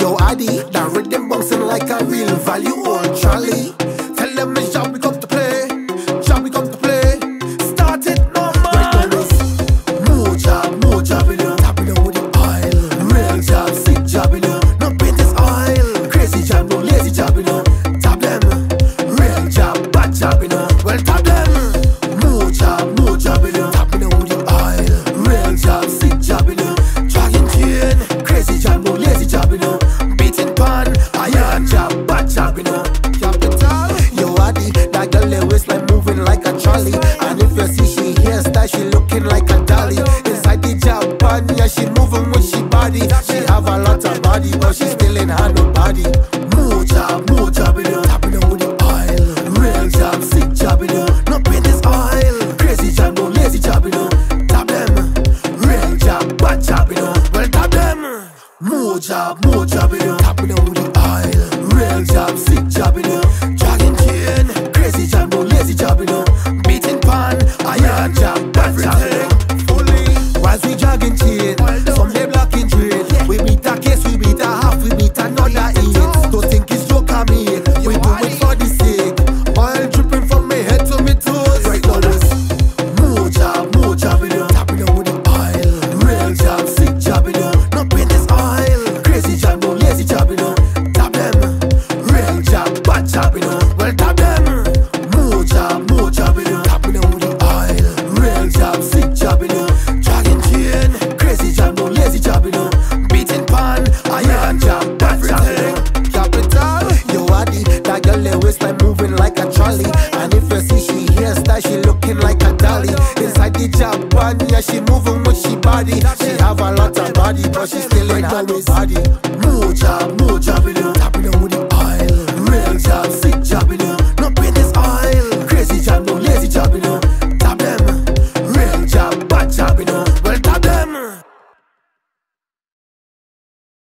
Yo, Addy, that rhythm bouncing like a real value old Charlie. Tell them it's jab we come to play, jab we come to play. Start it no more. Right now it's more jab, more jab in you. Tap it with the oil. Real jab, sick jab in you. No moving like a trolley. And if you see she hairstyle, she looking like a dolly. Inside the Japan, yeah, she moving with she body. She have a lot of body, but she still ain't had no body. More jab, more jab you. Tapping her with the oil. Real jab, sick jab you. No paint this oil. Crazy jab, no lazy jab you. Tap them. Real jab, bad jab you. Well, tap them. More jab, more jab you. Tapping her with lazy jab you. Beating waistline moving like a trolley. And if you see she hairstyle, she looking like a dolly. Inside the Japan, yeah, she moving with she body. She have a lot of body, but she still ain't have no body. More jab, more jab